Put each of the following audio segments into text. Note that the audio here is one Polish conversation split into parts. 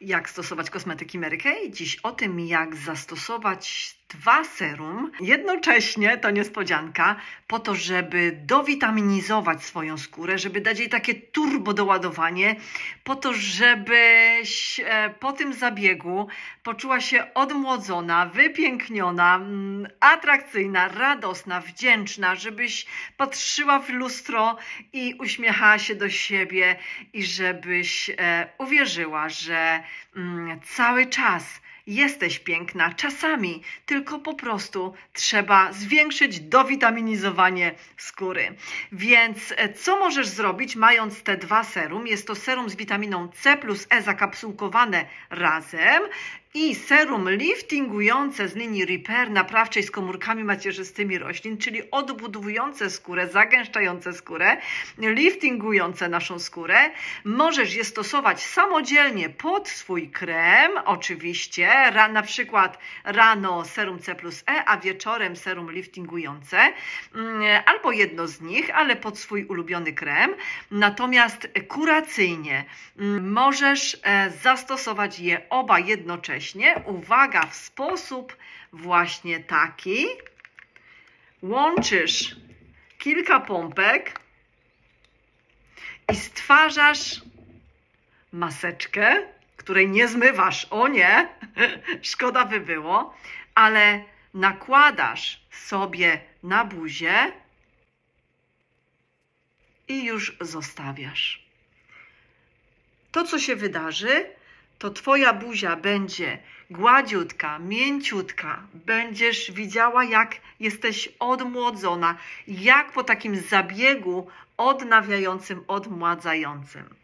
Jak stosować kosmetyki Mary Kay? Dziś o tym, jak zastosować dwa serum. Jednocześnie, to niespodzianka, po to, żeby dowitaminizować swoją skórę, żeby dać jej takie turbo doładowanie, po to, żebyś e, po tym zabiegu poczuła się odmłodzona, wypiękniona, mm, atrakcyjna, radosna, wdzięczna, żebyś patrzyła w lustro i uśmiechała się do siebie i żebyś e, uwierzyła, że mm, cały czas Jesteś piękna, czasami tylko po prostu trzeba zwiększyć dowitaminizowanie skóry. Więc e, co możesz zrobić, mając te dwa serum? Jest to serum z witaminą C plus E zakapsułkowane razem i serum liftingujące z linii Repair naprawczej z komórkami macierzystymi roślin, czyli odbudowujące skórę, zagęszczające skórę, liftingujące naszą skórę. Możesz je stosować samodzielnie pod swój krem, oczywiście, na przykład rano serum C plus E, a wieczorem serum liftingujące, mm, albo jedno z nich, ale pod swój ulubiony krem. Natomiast kuracyjnie mm, możesz e, zastosować je oba jednocześnie uwaga, w sposób właśnie taki, łączysz kilka pompek i stwarzasz maseczkę, której nie zmywasz, o nie, szkoda by było, ale nakładasz sobie na buzię i już zostawiasz. To, co się wydarzy, to Twoja buzia będzie gładziutka, mięciutka. Będziesz widziała, jak jesteś odmłodzona, jak po takim zabiegu odnawiającym, odmładzającym.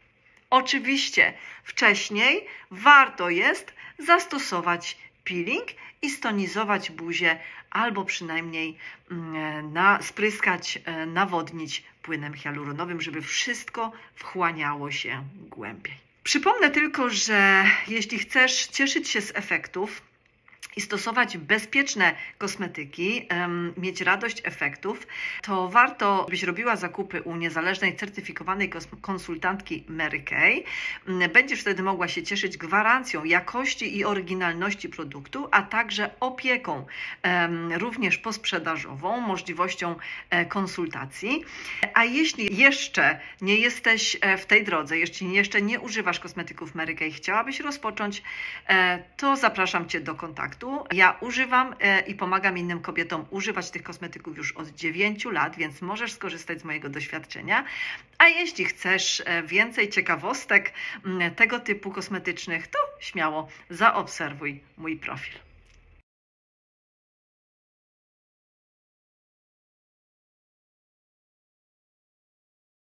Oczywiście wcześniej warto jest zastosować peeling i stonizować buzię albo przynajmniej mm, na, spryskać, e, nawodnić płynem hialuronowym, żeby wszystko wchłaniało się głębiej. Przypomnę tylko, że jeśli chcesz cieszyć się z efektów, i stosować bezpieczne kosmetyki, mieć radość efektów, to warto, byś robiła zakupy u niezależnej, certyfikowanej konsultantki Mary Kay. Będziesz wtedy mogła się cieszyć gwarancją jakości i oryginalności produktu, a także opieką również posprzedażową, możliwością e, konsultacji. A jeśli jeszcze nie jesteś e, w tej drodze, jeśli jeszcze nie używasz kosmetyków Mary Kay, chciałabyś rozpocząć, e, to zapraszam Cię do kontaktu ja używam e, i pomagam innym kobietom używać tych kosmetyków już od 9 lat, więc możesz skorzystać z mojego doświadczenia. A jeśli chcesz e, więcej ciekawostek tego typu kosmetycznych, to śmiało zaobserwuj mój profil.